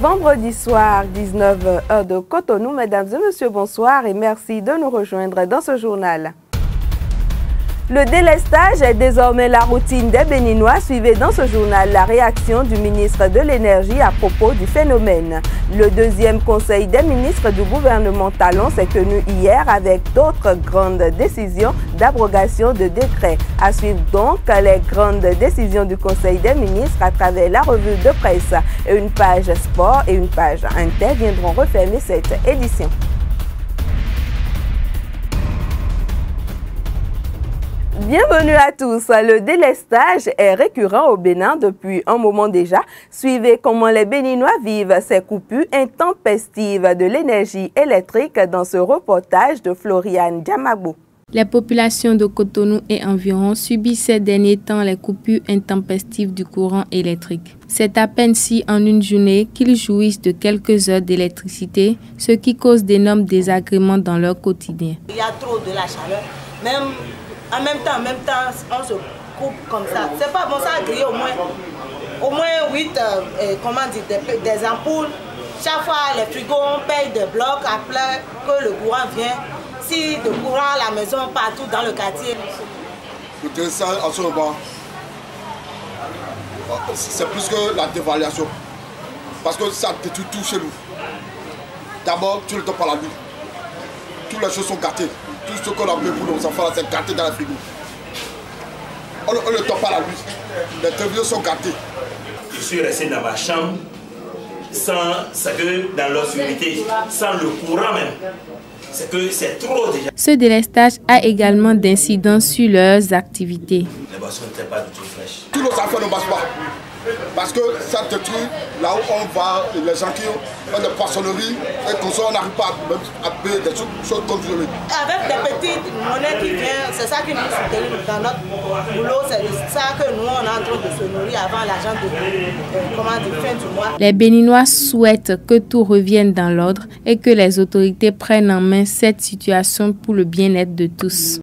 vendredi soir, 19h de Cotonou. Mesdames et messieurs, bonsoir et merci de nous rejoindre dans ce journal. Le délestage est désormais la routine des Béninois. Suivez dans ce journal la réaction du ministre de l'Énergie à propos du phénomène. Le deuxième conseil des ministres du gouvernement Talon s'est tenu hier avec d'autres grandes décisions d'abrogation de décrets. À suivre donc les grandes décisions du conseil des ministres à travers la revue de presse. Une page sport et une page inter viendront refermer cette édition. Bienvenue à tous. Le délestage est récurrent au Bénin depuis un moment déjà. Suivez comment les Béninois vivent ces coupures intempestives de l'énergie électrique dans ce reportage de Floriane Diamabou. Les populations de Cotonou et environ subissent ces derniers temps les coupures intempestives du courant électrique. C'est à peine si en une journée qu'ils jouissent de quelques heures d'électricité, ce qui cause d'énormes désagréments dans leur quotidien. Il y a trop de la chaleur, même en même temps, en même temps, on se coupe comme ça. C'est pas bon, ça a grillé au moins, au moins 8 euh, comment dire, des, ampoules. Chaque fois, les frigos, on paye des blocs après que le courant vient. Si le courant à la maison, partout dans le quartier. Écoutez, ça, en ce moment, c'est plus que la dévaluation. Parce que ça détruit tout chez nous. D'abord, tu ne temps pas la nuit. Toutes les choses sont gâtées tout ce qu'on a fait pour nos enfants, c'est gâté dans la frigo. On, ne le pas la nuit. Les télévisions sont gâtées. Je suis resté dans ma chambre sans, que dans l'obscurité, sans le courant même. C'est que c'est trop déjà. Ce délestage a également d'incidence sur leurs activités. Les boissons n'étaient pas du tout fraîches. Tous nos enfants ne passent pas. Parce que ça détruit là où on va, les gens qui ont des poissonneries et qu'on on n'arrive pas à payer des choses comme Avec des petites monnaies qui viennent, c'est ça qui nous soutient dans notre boulot, c'est ça que nous on est en train de se nourrir avant l'argent de, euh, comment dire, fin du mois. Les Béninois souhaitent que tout revienne dans l'ordre et que les autorités prennent en main cette situation pour le bien-être de tous.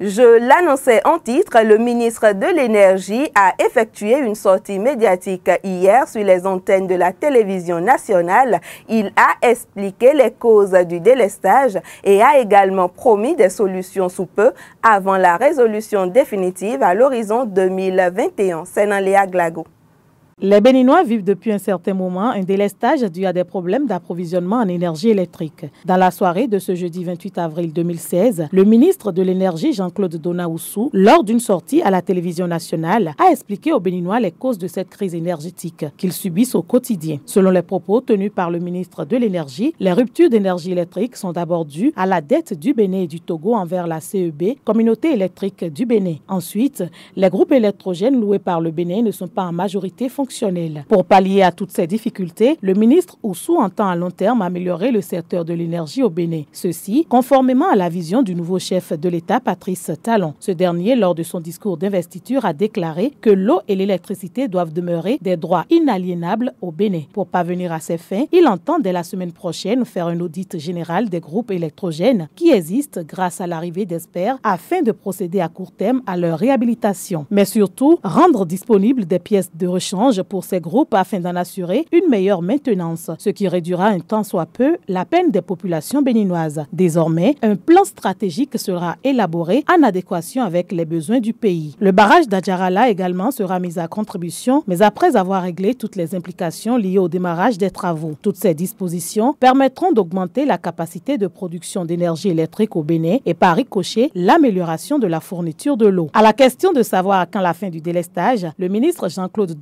Je l'annonçais en titre, le ministre de l'Énergie a effectué une sortie médiatique hier sur les antennes de la télévision nationale. Il a expliqué les causes du délestage et a également promis des solutions sous peu avant la résolution définitive à l'horizon 2021. C'est Léa Glago. Les Béninois vivent depuis un certain moment un délestage dû à des problèmes d'approvisionnement en énergie électrique. Dans la soirée de ce jeudi 28 avril 2016, le ministre de l'Énergie, Jean-Claude Donaoussou, lors d'une sortie à la télévision nationale, a expliqué aux Béninois les causes de cette crise énergétique qu'ils subissent au quotidien. Selon les propos tenus par le ministre de l'Énergie, les ruptures d'énergie électrique sont d'abord dues à la dette du Bénin et du Togo envers la CEB, communauté électrique du Bénin. Ensuite, les groupes électrogènes loués par le Bénin ne sont pas en majorité fonctionnels pour pallier à toutes ces difficultés, le ministre Oussou entend à long terme améliorer le secteur de l'énergie au Bénin. Ceci, conformément à la vision du nouveau chef de l'État, Patrice Talon. Ce dernier, lors de son discours d'investiture, a déclaré que l'eau et l'électricité doivent demeurer des droits inaliénables au Bénin. Pour parvenir à ces fins, il entend dès la semaine prochaine faire un audit général des groupes électrogènes qui existent grâce à l'arrivée d'experts afin de procéder à court terme à leur réhabilitation. Mais surtout, rendre disponibles des pièces de rechange pour ces groupes afin d'en assurer une meilleure maintenance, ce qui réduira un temps soit peu la peine des populations béninoises. Désormais, un plan stratégique sera élaboré en adéquation avec les besoins du pays. Le barrage d'Adjarala également sera mis à contribution, mais après avoir réglé toutes les implications liées au démarrage des travaux. Toutes ces dispositions permettront d'augmenter la capacité de production d'énergie électrique au Bénin et par ricochet l'amélioration de la fourniture de l'eau. À la question de savoir quand la fin du délestage, le ministre Jean-Claude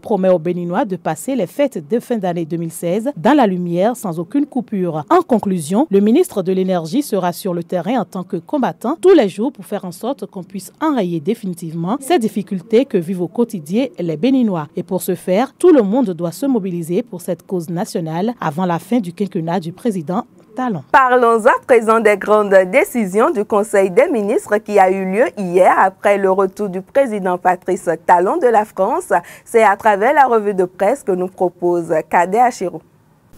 Promet aux Béninois de passer les fêtes de fin d'année 2016 dans la lumière sans aucune coupure. En conclusion, le ministre de l'Énergie sera sur le terrain en tant que combattant tous les jours pour faire en sorte qu'on puisse enrayer définitivement ces difficultés que vivent au quotidien les Béninois. Et pour ce faire, tout le monde doit se mobiliser pour cette cause nationale avant la fin du quinquennat du président Parlons à présent des grandes décisions du Conseil des ministres qui a eu lieu hier après le retour du président Patrice Talon de la France. C'est à travers la revue de presse que nous propose Kader Achirou.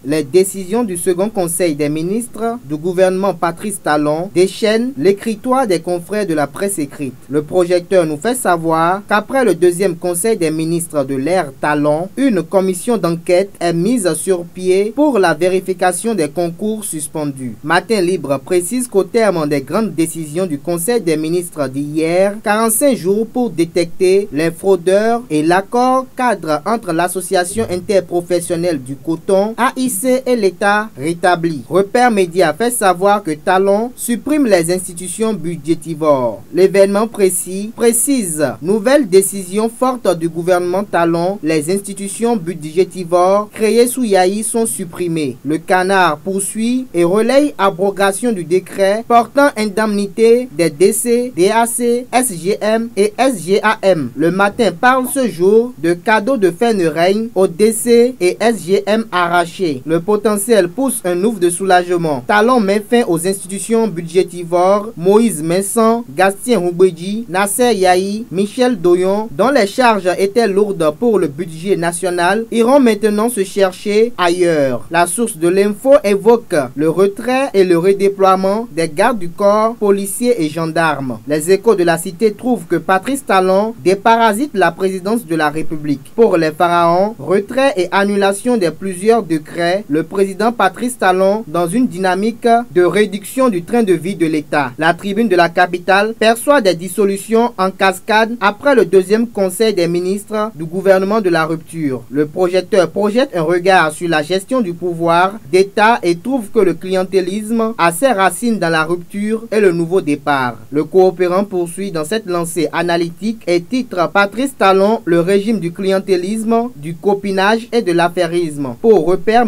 Les décisions du second conseil des ministres du gouvernement Patrice Talon déchaînent l'écritoire des confrères de la presse écrite. Le projecteur nous fait savoir qu'après le deuxième conseil des ministres de l'ère Talon, une commission d'enquête est mise sur pied pour la vérification des concours suspendus. Matin Libre précise qu'au terme des grandes décisions du conseil des ministres d'hier, 45 jours pour détecter les fraudeurs et l'accord cadre entre l'association interprofessionnelle du coton, AIC et l'État rétabli. Repère Média fait savoir que Talon supprime les institutions budgétivores. L'événement précis précise nouvelle décision forte du gouvernement Talon. Les institutions budgétivores créées sous Yahi sont supprimées. Le canard poursuit et relaye abrogation du décret portant indemnité des décès, DAC, SGM et SGAM. Le matin parle ce jour de cadeaux de fin de règne aux décès et SGM arrachés. Le potentiel pousse un ouf de soulagement. Talon met fin aux institutions budgétivores. Moïse Messan, Gastien Roubedji, Nasser Yahi, Michel Doyon, dont les charges étaient lourdes pour le budget national, iront maintenant se chercher ailleurs. La source de l'info évoque le retrait et le redéploiement des gardes du corps, policiers et gendarmes. Les échos de la cité trouvent que Patrice Talon déparasite la présidence de la République. Pour les pharaons, retrait et annulation de plusieurs décrets, le président Patrice Talon dans une dynamique de réduction du train de vie de l'État. La tribune de la capitale perçoit des dissolutions en cascade après le deuxième conseil des ministres du gouvernement de la rupture. Le projecteur projette un regard sur la gestion du pouvoir d'État et trouve que le clientélisme a ses racines dans la rupture et le nouveau départ. Le coopérant poursuit dans cette lancée analytique et titre Patrice Talon le régime du clientélisme, du copinage et de l'affairisme. Pour repère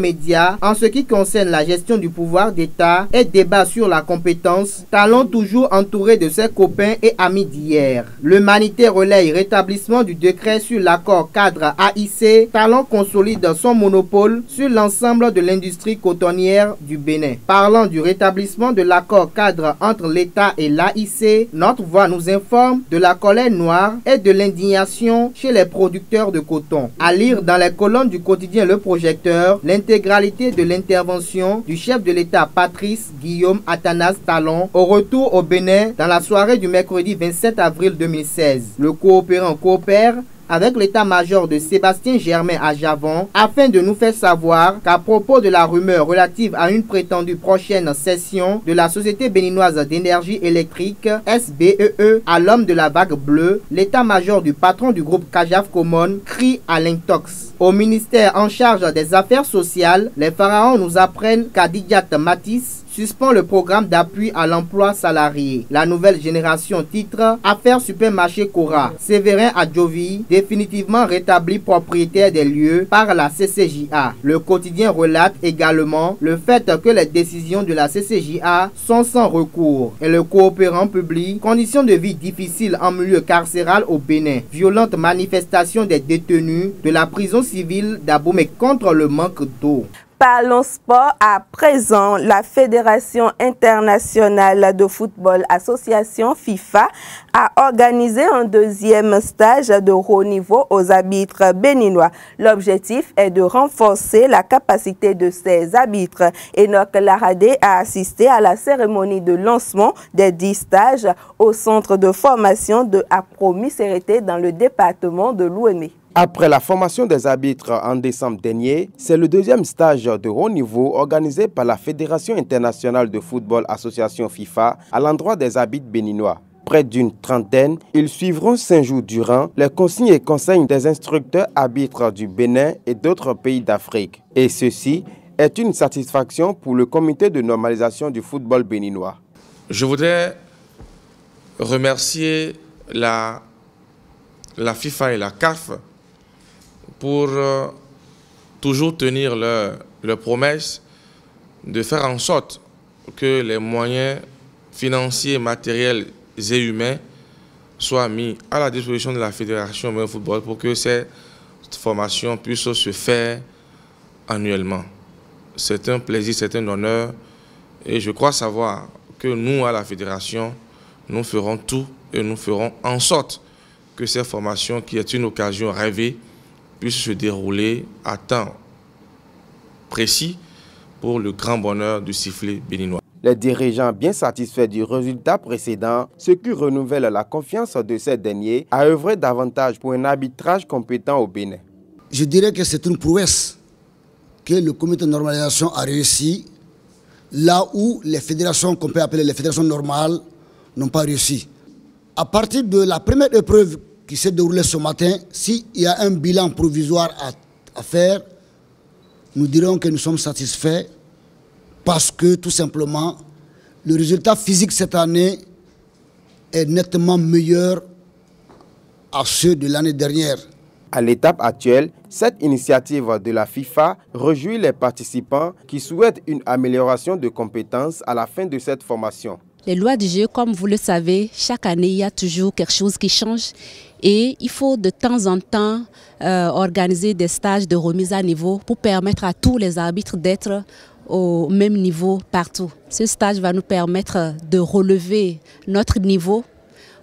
en ce qui concerne la gestion du pouvoir d'État et débat sur la compétence, Talon toujours entouré de ses copains et amis d'hier. L'humanité relaye rétablissement du décret sur l'accord cadre AIC. Talon consolide son monopole sur l'ensemble de l'industrie cotonnière du Bénin. Parlant du rétablissement de l'accord cadre entre l'État et l'AIC, notre voix nous informe de la colère noire et de l'indignation chez les producteurs de coton. À lire dans les colonnes du quotidien Le Projecteur, de l'intervention du chef de l'État Patrice Guillaume Athanas Talon au retour au Bénin dans la soirée du mercredi 27 avril 2016. Le coopérant coopère avec l'état-major de Sébastien Germain à Javon afin de nous faire savoir qu'à propos de la rumeur relative à une prétendue prochaine session de la Société béninoise d'énergie électrique SBEE e, à l'homme de la vague bleue, l'état-major du patron du groupe Kajaf Common crie à l'intox. Au ministère en charge des affaires sociales, les pharaons nous apprennent qu'Adidiat Matisse suspend le programme d'appui à l'emploi salarié. La nouvelle génération titre Affaires supermarché Cora. Séverin Adjovi, définitivement rétabli propriétaire des lieux par la CCJA. Le quotidien relate également le fait que les décisions de la CCJA sont sans recours. Et le coopérant publie Conditions de vie difficiles en milieu carcéral au Bénin. Violente manifestation des détenus de la prison civile d'Aboumé contre le manque d'eau. Parlons sport à présent. La Fédération internationale de football association FIFA a organisé un deuxième stage de haut niveau aux arbitres béninois. L'objectif est de renforcer la capacité de ces arbitres. Enoch Laradé a assisté à la cérémonie de lancement des dix stages au centre de formation de Apromis dans le département de l'Ouémé. Après la formation des arbitres en décembre dernier, c'est le deuxième stage de haut niveau organisé par la Fédération internationale de football association FIFA à l'endroit des arbitres béninois. Près d'une trentaine, ils suivront cinq jours durant les consignes et conseils des instructeurs arbitres du Bénin et d'autres pays d'Afrique. Et ceci est une satisfaction pour le comité de normalisation du football béninois. Je voudrais remercier la, la FIFA et la CAF pour euh, toujours tenir leur, leur promesse de faire en sorte que les moyens financiers, matériels et humains soient mis à la disposition de la Fédération de football pour que cette formation puisse se faire annuellement. C'est un plaisir, c'est un honneur et je crois savoir que nous, à la Fédération, nous ferons tout et nous ferons en sorte que cette formation, qui est une occasion rêvée, puisse se dérouler à temps. précis pour le grand bonheur du sifflet béninois. Les dirigeants bien satisfaits du résultat précédent, ce qui renouvelle la confiance de ces derniers, à œuvrer davantage pour un arbitrage compétent au Bénin. Je dirais que c'est une prouesse que le comité de normalisation a réussi là où les fédérations qu'on peut appeler les fédérations normales n'ont pas réussi. À partir de la première épreuve qui s'est déroulée ce matin, s'il y a un bilan provisoire à, à faire, nous dirons que nous sommes satisfaits parce que tout simplement, le résultat physique cette année est nettement meilleur à ceux de l'année dernière. À l'étape actuelle, cette initiative de la FIFA réjouit les participants qui souhaitent une amélioration de compétences à la fin de cette formation. Les lois du jeu, comme vous le savez, chaque année, il y a toujours quelque chose qui change et il faut de temps en temps euh, organiser des stages de remise à niveau pour permettre à tous les arbitres d'être au même niveau partout. Ce stage va nous permettre de relever notre niveau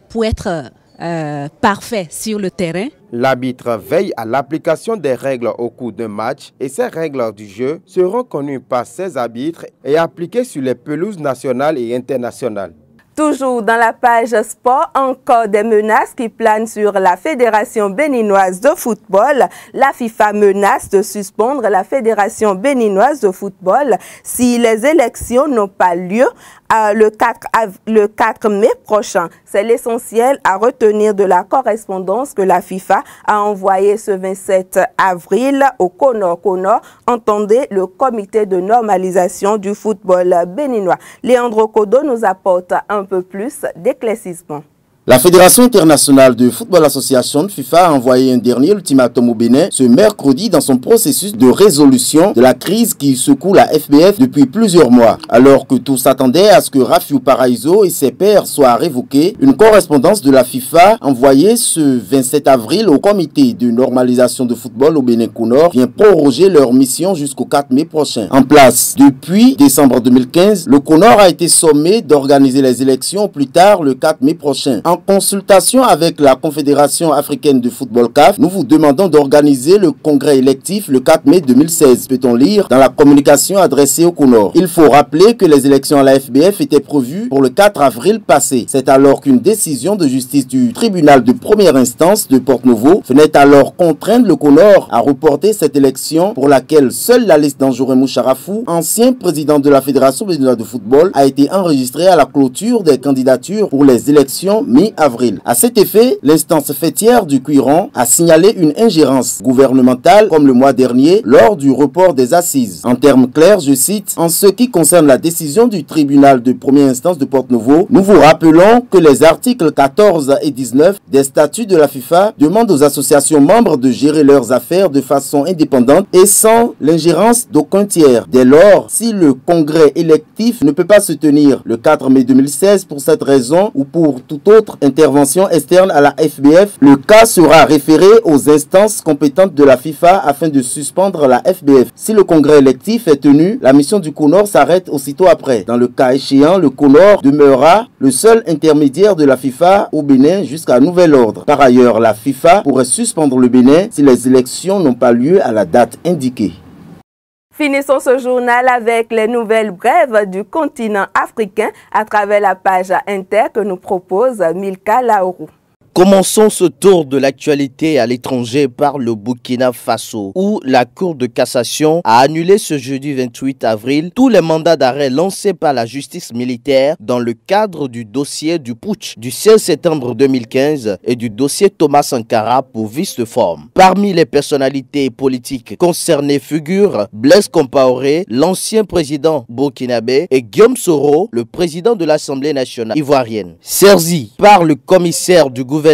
pour être euh, parfait sur le terrain. L'arbitre veille à l'application des règles au cours d'un match et ces règles du jeu seront connues par ses arbitres et appliquées sur les pelouses nationales et internationales. Toujours dans la page sport, encore des menaces qui planent sur la Fédération béninoise de football. La FIFA menace de suspendre la Fédération béninoise de football si les élections n'ont pas lieu le 4, le 4 mai prochain. C'est l'essentiel à retenir de la correspondance que la FIFA a envoyée ce 27 avril au Conor. Conor, entendez le comité de normalisation du football béninois. Léandre Kodo nous apporte un peu plus d'éclaircissement. La Fédération internationale de football association FIFA a envoyé un dernier ultimatum au Bénin ce mercredi dans son processus de résolution de la crise qui secoue la FBF depuis plusieurs mois. Alors que tous s'attendaient à ce que Rafiou Paraiso et ses pairs soient révoqués, une correspondance de la FIFA envoyée ce 27 avril au comité de normalisation de football au Bénin Nord vient proroger leur mission jusqu'au 4 mai prochain. En place depuis décembre 2015, le Conor a été sommé d'organiser les élections plus tard le 4 mai prochain. Consultation avec la Confédération africaine de football CAF, nous vous demandons d'organiser le congrès électif le 4 mai 2016, peut-on lire dans la communication adressée au CONOR? Il faut rappeler que les élections à la FBF étaient prévues pour le 4 avril passé. C'est alors qu'une décision de justice du tribunal de première instance de Porte-Nouveau venait alors contraindre le CONOR à reporter cette élection pour laquelle seule la liste d'Anjouré Moucharafou, ancien président de la Fédération de football, a été enregistrée à la clôture des candidatures pour les élections avril À cet effet, l'instance fêtière du Cuiron a signalé une ingérence gouvernementale comme le mois dernier lors du report des assises. En termes clairs, je cite, en ce qui concerne la décision du tribunal de première instance de Porte-Nouveau, nous vous rappelons que les articles 14 et 19 des statuts de la FIFA demandent aux associations membres de gérer leurs affaires de façon indépendante et sans l'ingérence d'aucun tiers. Dès lors, si le congrès électif ne peut pas se tenir le 4 mai 2016 pour cette raison ou pour toute autre intervention externe à la FBF, le cas sera référé aux instances compétentes de la FIFA afin de suspendre la FBF. Si le congrès électif est tenu, la mission du CONOR s'arrête aussitôt après. Dans le cas échéant, le CONOR demeurera le seul intermédiaire de la FIFA au Bénin jusqu'à nouvel ordre. Par ailleurs, la FIFA pourrait suspendre le Bénin si les élections n'ont pas lieu à la date indiquée. Finissons ce journal avec les nouvelles brèves du continent africain à travers la page Inter que nous propose Milka Laourou. Commençons ce tour de l'actualité à l'étranger par le Burkina Faso, où la Cour de cassation a annulé ce jeudi 28 avril tous les mandats d'arrêt lancés par la justice militaire dans le cadre du dossier du putsch du 16 septembre 2015 et du dossier Thomas Sankara pour vice de forme. Parmi les personnalités politiques concernées figurent Blaise Compaoré, l'ancien président burkinabé, et Guillaume Soro, le président de l'Assemblée nationale ivoirienne. Serzi par le commissaire du gouvernement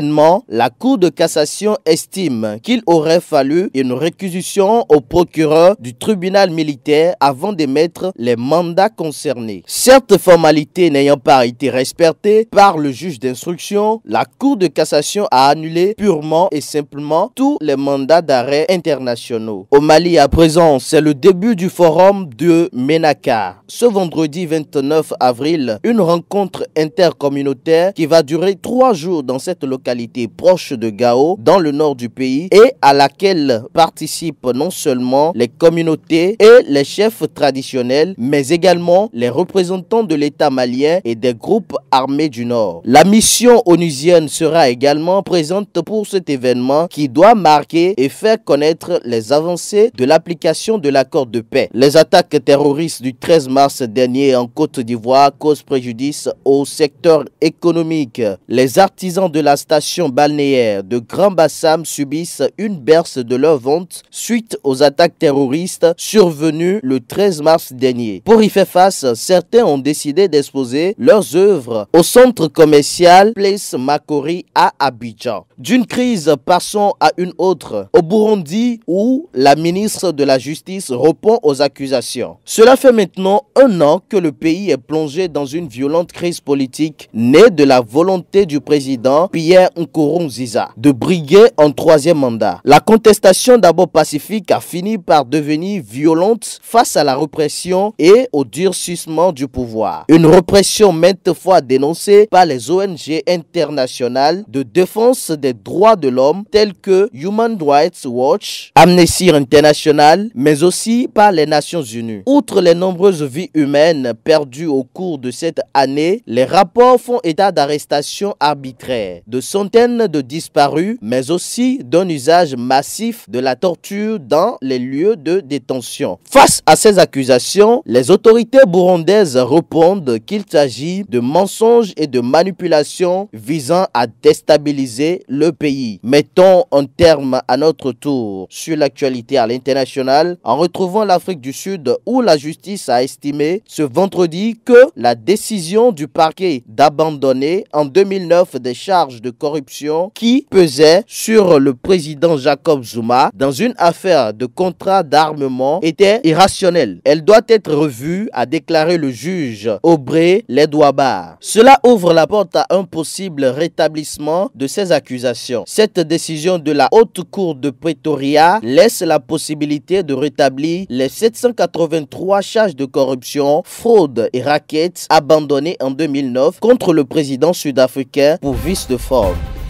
la Cour de cassation estime qu'il aurait fallu une réquisition au procureur du tribunal militaire avant d'émettre les mandats concernés. Cette formalité n'ayant pas été respectée par le juge d'instruction, la Cour de cassation a annulé purement et simplement tous les mandats d'arrêt internationaux. Au Mali, à présent, c'est le début du forum de Ménaka. Ce vendredi 29 avril, une rencontre intercommunautaire qui va durer trois jours dans cette localité localité proche de Gao, dans le nord du pays, et à laquelle participent non seulement les communautés et les chefs traditionnels, mais également les représentants de l'État malien et des groupes armés du Nord. La mission onusienne sera également présente pour cet événement qui doit marquer et faire connaître les avancées de l'application de l'accord de paix. Les attaques terroristes du 13 mars dernier en Côte d'Ivoire causent préjudice au secteur économique. Les artisans de la station balnéaire de Grand Bassam subissent une berce de leur vente suite aux attaques terroristes survenues le 13 mars dernier. Pour y faire face, certains ont décidé d'exposer leurs œuvres au centre commercial Place Makori à Abidjan. D'une crise, passons à une autre. Au Burundi, où la ministre de la Justice répond aux accusations. Cela fait maintenant un an que le pays est plongé dans une violente crise politique née de la volonté du président Pierre Nkurunziza de briguer un troisième mandat. La contestation d'abord pacifique a fini par devenir violente face à la répression et au durcissement du pouvoir. Une répression maintes fois dénoncée par les ONG internationales de défense des droits de l'homme telles que Human Rights Watch, Amnesty International, mais aussi par les Nations Unies. Outre les nombreuses vies humaines perdues au cours de cette année, les rapports font état d'arrestations arbitraires, de centaines de disparus, mais aussi d'un usage massif de la torture dans les lieux de détention. Face à ces accusations, les autorités burundaises répondent qu'il s'agit de mensonges et de manipulations visant à déstabiliser le pays. Mettons un terme à notre tour sur l'actualité à l'international en retrouvant l'Afrique du Sud où la justice a estimé ce vendredi que la décision du parquet d'abandonner en 2009 des charges de corruption qui pesaient sur le président Jacob Zuma dans une affaire de contrat d'armement était irrationnelle. Elle doit être revue, a déclaré le juge Aubrey Ledouabar. Cela ouvre la porte à un possible rétablissement de ces accusations. Cette décision de la haute cour de Pretoria laisse la possibilité de rétablir les 783 charges de corruption, fraude et raquettes abandonnées en 2009 contre le président sud-africain pour vice de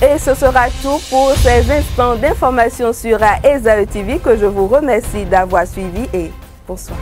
Et ce sera tout pour ces instants d'information sur AESAE TV que je vous remercie d'avoir suivi et bonsoir.